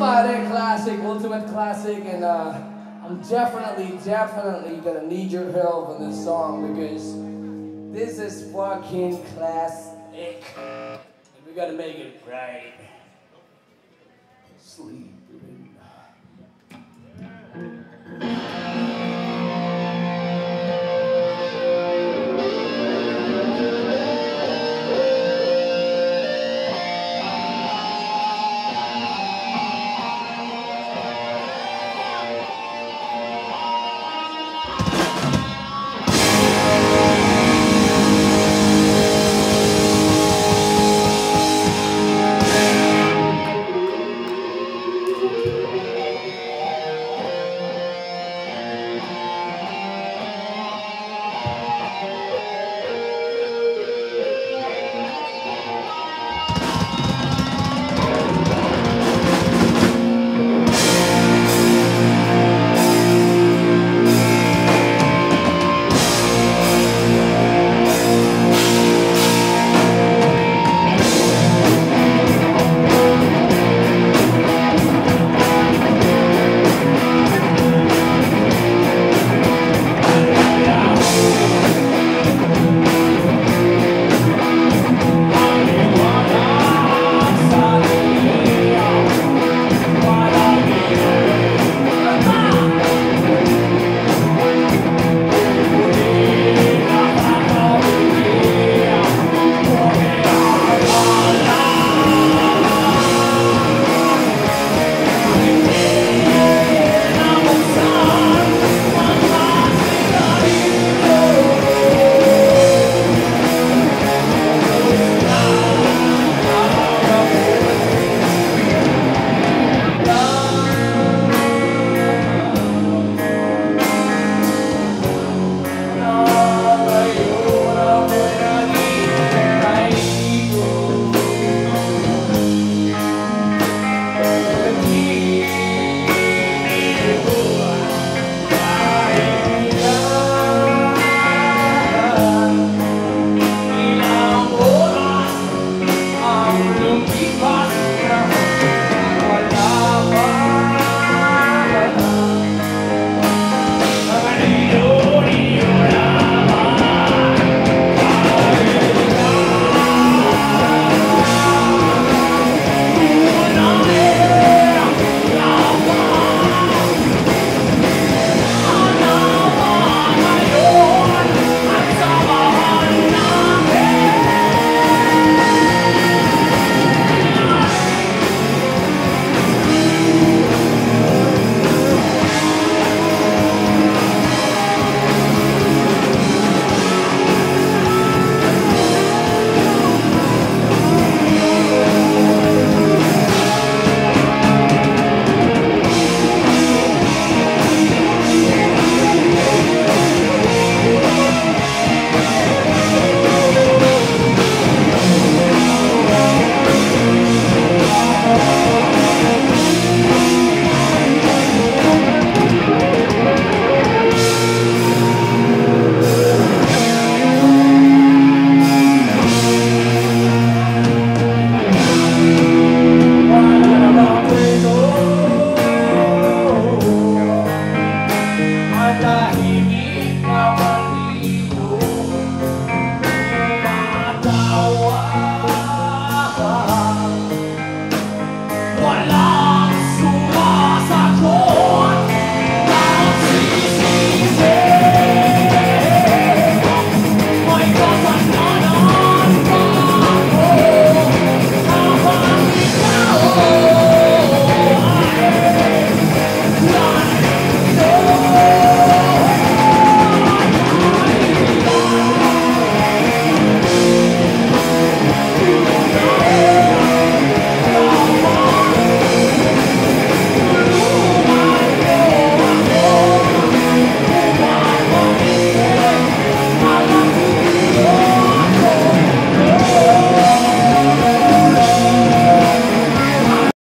Somebody classic, ultimate classic, and uh, I'm definitely, definitely gonna need your help on this song because this is fucking classic. And we gotta make it right. Sleep.